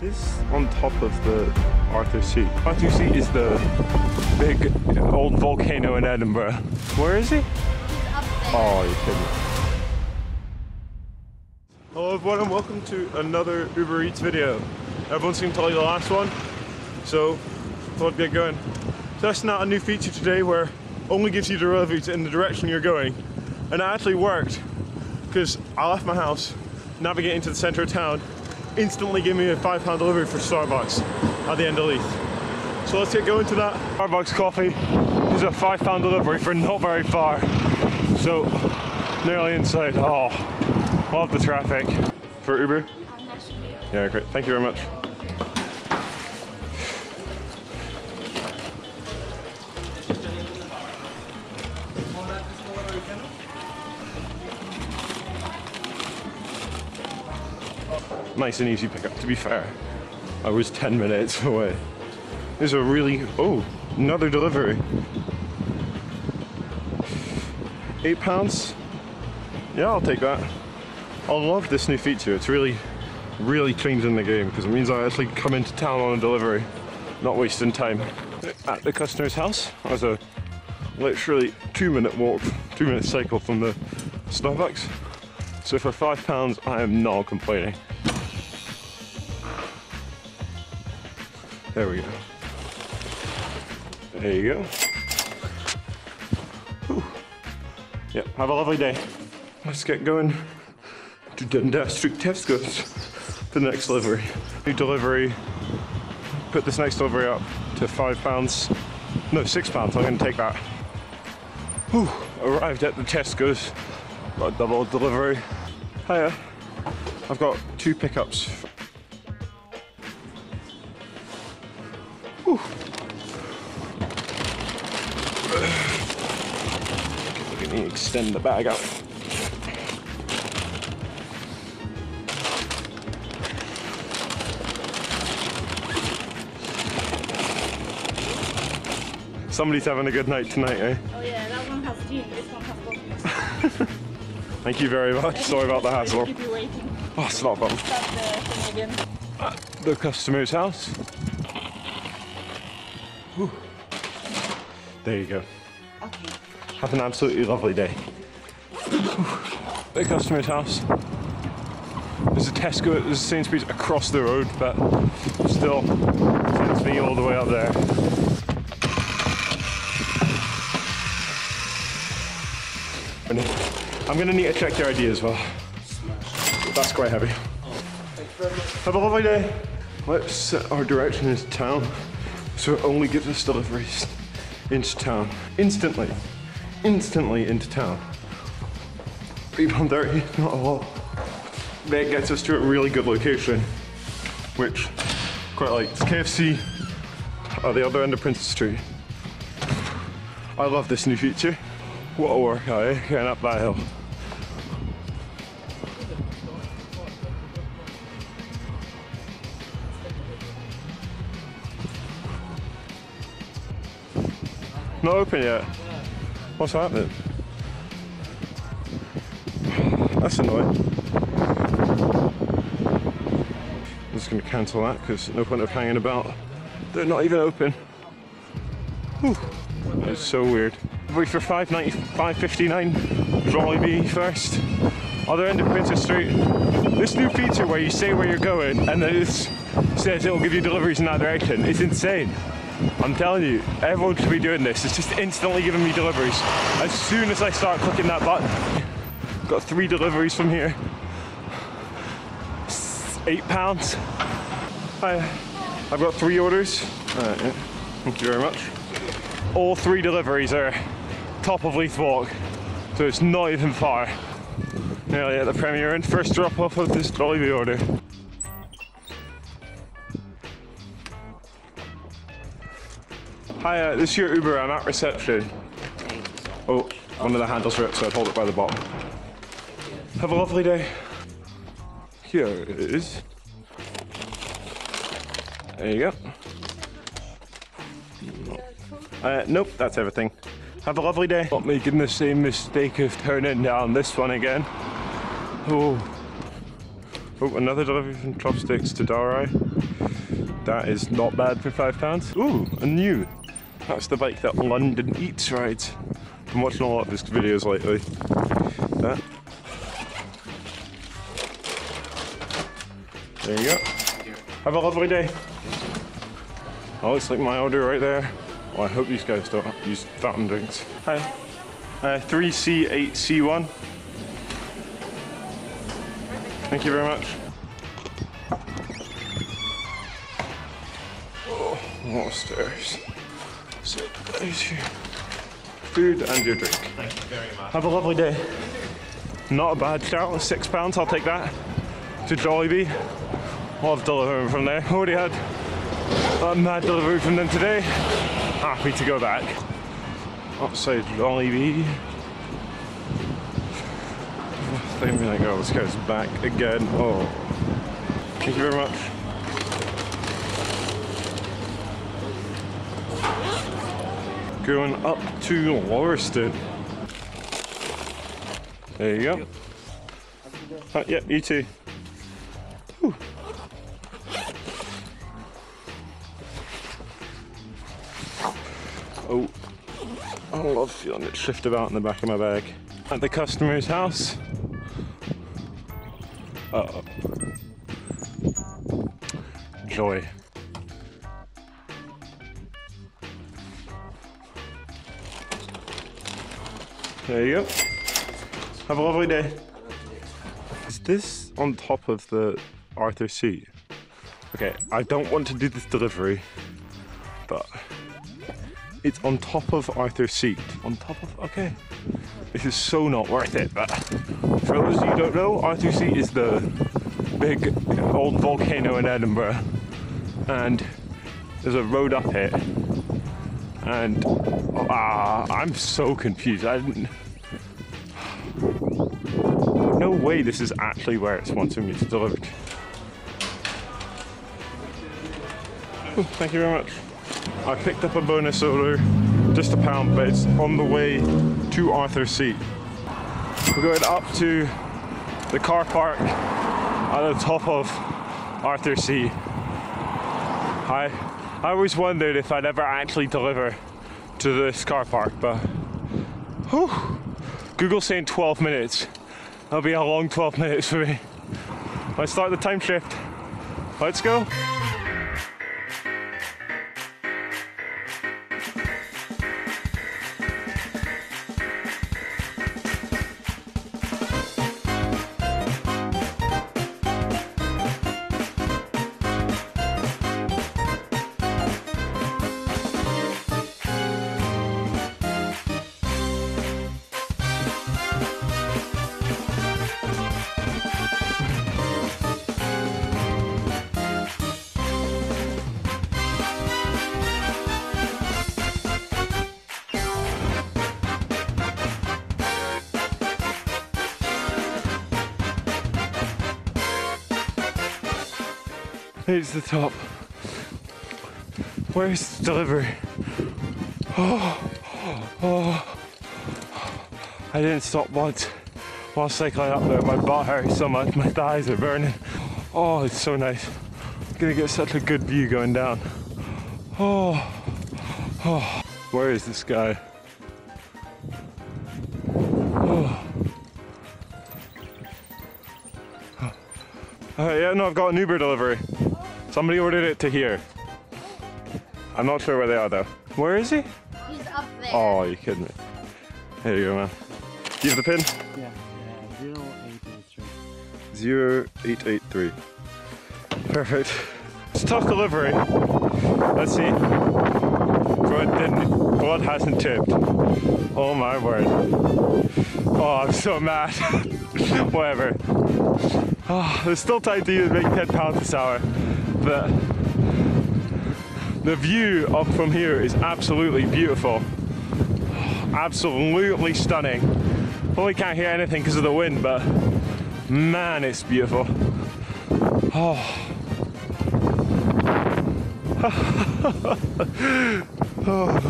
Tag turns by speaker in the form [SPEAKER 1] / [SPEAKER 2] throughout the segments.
[SPEAKER 1] This on top of the Arthur Seat. Arthur Seat is the big old volcano in Edinburgh. Where is he? Oh, you're kidding. Hello everyone and welcome to another Uber Eats video. Everyone seemed to like the last one, so thought I'd get going. Testing out a new feature today where only gives you the deliveries in the direction you're going. And it actually worked, because I left my house, navigating to the centre of town, instantly give me a five pound delivery for Starbucks at the end of Leith. So let's get going to that. Starbucks coffee is a five pound delivery for not very far. So nearly inside. Oh, love the traffic. For Uber? Yeah, great. Thank you very much. Nice and easy pickup, to be fair. I was 10 minutes away. There's a really, oh, another delivery. Eight pounds? Yeah, I'll take that. I love this new feature. It's really, really changing the game because it means I actually come into town on a delivery, not wasting time. At the customer's house, I was a literally two minute walk, two minute cycle from the Starbucks. So for five pounds, I am not complaining. There we go. There you go. Whew. Yep, have a lovely day. Let's get going to Dundas Street Tesco's for the next delivery. New delivery. Put this next delivery up to five pounds. No, six pounds. I'm to take that. Whew. Arrived at the Tesco's. Got a double delivery. Hiya. I've got two pickups. Whew. Let me extend the bag out. Somebody's having a good night tonight, eh?
[SPEAKER 2] Oh yeah, that one has gin, this one has vodka.
[SPEAKER 1] Thank you very much. Sorry about the hassle.
[SPEAKER 2] Keep you waiting.
[SPEAKER 1] Oh, it's not a problem.
[SPEAKER 2] Start the thing again.
[SPEAKER 1] The customer's house. Whew. There you go.
[SPEAKER 2] Okay.
[SPEAKER 1] Have an absolutely lovely day. The customer's house. There's a Tesco, there's a Sainsbury's across the road, but still sends me all the way up there. I'm gonna need to check your ID as well. That's quite heavy. Have a lovely day. Let's set our direction into town so it only gives us deliveries into town. Instantly. Instantly into town. £3.30, not a lot. That gets us to a really good location, which quite like. It's KFC at the other end of Princes Street. I love this new feature. What a workout, eh? Getting up that hill. Not open yet. What's happening? That's annoying. I'm just going to cancel that because no point of hanging about. They're not even open. It's so weird. Wait for 5.90, 5.59. Jollibee first. Other end of Princes Street. This new feature where you say where you're going and then it says it'll give you deliveries in that direction. It's insane. I'm telling you, everyone should be doing this. It's just instantly giving me deliveries. As soon as I start clicking that button, got three deliveries from here. Eight pounds. Hi, I've got three orders. Uh, yeah. Thank you very much. All three deliveries are top of Leith Walk, so it's not even far. Nearly at the Premier and first drop off of this Jollibee order. Hi, uh, this is your Uber. I'm at reception. Oh, one of the handles ripped, so I'd hold it by the bottom. Have a lovely day. Here it is. There you go. Uh, nope, that's everything. Have a lovely day. Not making the same mistake of turning down this one again. Oh, Oh, another delivery from Chopsticks to Dalry. That is not bad for five pounds. Ooh, a new. That's the bike that London Eats rides. I'm watching a lot of his videos lately. That. There you go. Have a lovely day. Oh, it's like my order right there. Well, I hope these guys don't use fountain drinks. Hi. Uh, 3C8C1. Thank you very much. Oh, more stairs. So, there's your food and your drink.
[SPEAKER 3] Thank you very much.
[SPEAKER 1] Have a lovely day. Not a bad start, six pounds, I'll take that. To Jollibee. Love delivering from there. Already had a mad delivery from them today. Happy to go back. Outside Jollibee. Think like, oh, this guy's back again. Oh. Thank you very much. Going up to Lauriston. There you go. Uh, yeah, you too. Whew. Oh, I love feeling it shift about in the back of my bag. At the customer's house. Uh oh. Joy. There you go. Have a lovely day. Is this on top of the Arthur seat? Okay, I don't want to do this delivery, but it's on top of Arthur's seat. On top of, okay. This is so not worth it, but for those of you who don't know, Arthur's seat is the big old volcano in Edinburgh. And there's a road up it. And ah, I'm so confused. I didn't. No way this is actually where it's wanting me to deliver. Oh, thank you very much. I picked up a bonus order, just a pound, but it's on the way to Arthur's Seat. We're going up to the car park at the top of Arthur's Seat. I, I always wondered if I'd ever actually deliver to this car park, but whew, Google's saying 12 minutes. That'll be a long 12 minutes for me. Let's start the time shift. Let's go. Here's the top. Where's the delivery? Oh, oh. I didn't stop once while cycling up there. My butt hurts so much, my thighs are burning. Oh, it's so nice. I'm gonna get such a good view going down. Oh, oh. Where is this guy? Oh. Uh, yeah, no, I've got an Uber delivery. Somebody ordered it to here. I'm not sure where they are though. Where is he?
[SPEAKER 4] He's up there.
[SPEAKER 1] Oh, you kidding me? Here you go, man. Do you have the pin?
[SPEAKER 3] Yeah, yeah, 0883.
[SPEAKER 1] 0883. Perfect. It's tough delivery. Let's see. Blood didn't. Blood hasn't tipped. Oh my word. Oh, I'm so mad. Whatever. Oh, there's still time to use make 10 pounds this hour, the view up from here is absolutely beautiful. Absolutely stunning. Probably can't hear anything because of the wind, but man, it's beautiful. Oh. oh.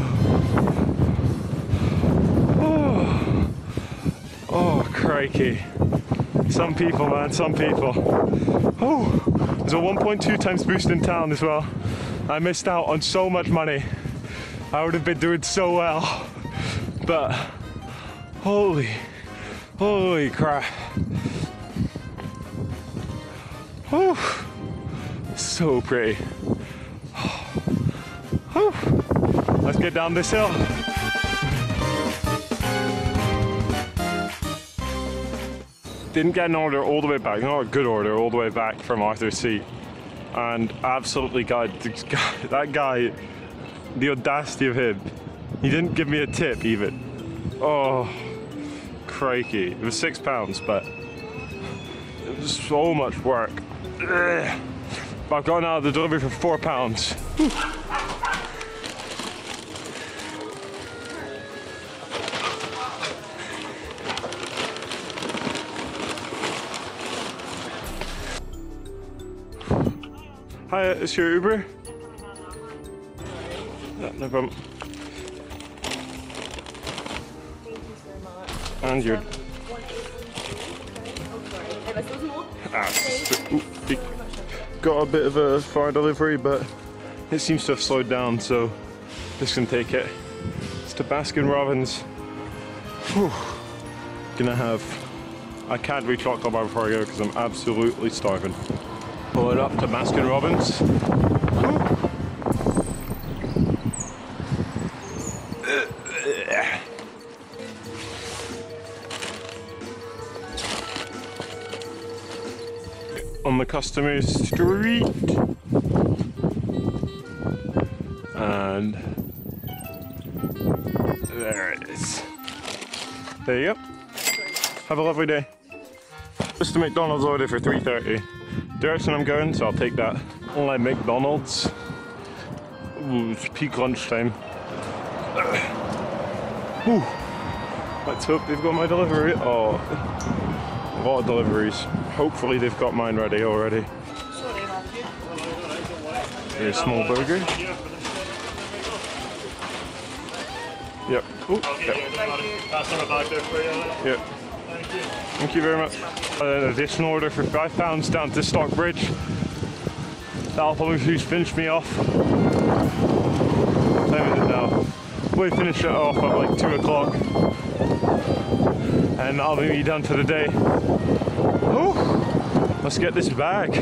[SPEAKER 1] Oh, crikey. Some people, man, some people. Oh, there's a 1.2 times boost in town as well. I missed out on so much money. I would have been doing so well. But, holy, holy crap. Whew. So pretty. Whew. Let's get down this hill. Didn't get an order all the way back, not a good order, all the way back from Arthur Seat. And absolutely, God, that guy, the audacity of him, he didn't give me a tip even. Oh, crikey. It was six pounds, but it was so much work. Ugh. I've gotten out of the delivery for four pounds. Hi, it's your Uber? Yeah, no problem. And your ah, s- ooh, we got a bit of a fire delivery, but it seems to have slowed down, so this can take it. It's to Baskin Robbins. Gonna have. I can't reach chocolate bar before I go because I'm absolutely starving. Pull it up to Baskin Robbins. On the customer street. And there it is. There you go. Have a lovely day. Mr. McDonald's order for 3.30. Direction I'm going, so I'll take that. Online McDonald's. Ooh, it's peak lunchtime. Ooh. Let's hope they've got my delivery. Oh, a lot of deliveries. Hopefully they've got mine ready already. Here's a small burger. Yep. Ooh, yep. Yep. Thank you very much. Uh, An additional order for five pounds down to Stockbridge. That'll probably finish me off. What time is it now? We finish it off at like two o'clock. And I'll be done for the day. Oh, let's get this bag.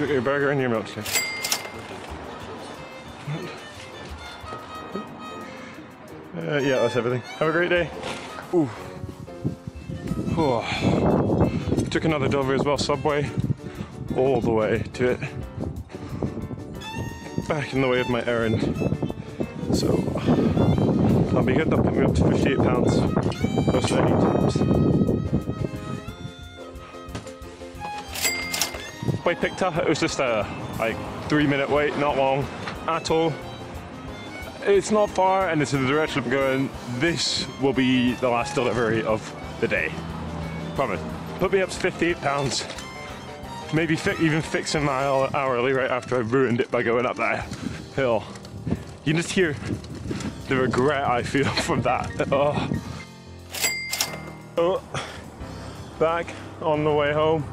[SPEAKER 1] Get your burger and your milkshake. Uh, yeah, that's everything. Have a great day. Ooh. Oh. Took another delivery as well, Subway, all the way to it. Back in the way of my errand. So, I'll be good. That'll put me up to £58 plus any tips. I picked up, it was just a like three minute wait, not long at all. It's not far and it's in the direction I'm going. This will be the last delivery of the day. Promise. Put me up to 58 pounds. Maybe fi- even fixing my hour- hourly right after I ruined it by going up that hill. You just hear the regret I feel from that. Oh. Oh, back on the way home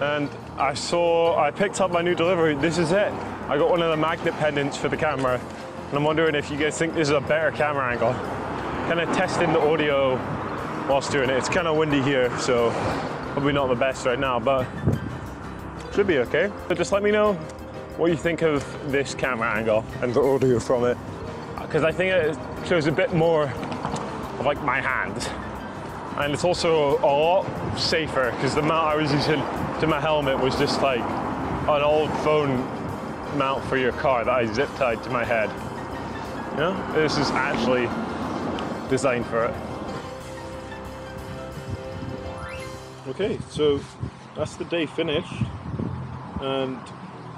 [SPEAKER 1] and I saw, I picked up my new delivery. This is it. I got one of the magnet pendants for the camera. And I'm wondering if you guys think this is a better camera angle. Kind of testing the audio whilst doing it. It's kind of windy here, so probably not the best right now, but should be okay. So just let me know what you think of this camera angle and the audio from it. Because I think it shows a bit more of like my hand and it's also a lot safer because the mount I was using to my helmet was just like an old phone mount for your car that I zip tied to my head. You know, this is actually designed for it. Okay, so that's the day finished, and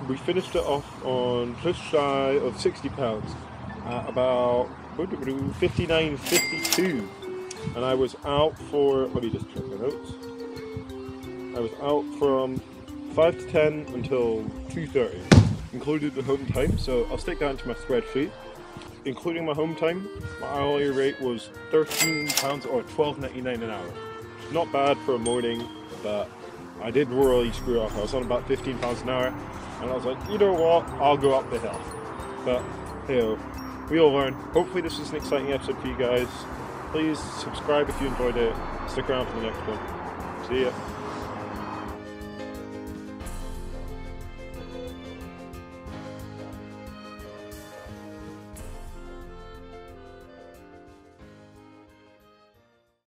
[SPEAKER 1] we finished it off on just shy of 60 pounds at about 59.52 and I was out for let me just check my notes. I was out from 5 to 10 until 2.30, included the home time, so I'll stick that into my spreadsheet. Including my home time, my hourly rate was £13 or $12.99 an hour. Not bad for a morning, but I did really screw up. I was on about £15 an hour, and I was like, you know what, I'll go up the hill. But, hey, we all learn. Hopefully this was an exciting episode for you guys. Please subscribe if you enjoyed it. Stick around for the next one. See ya.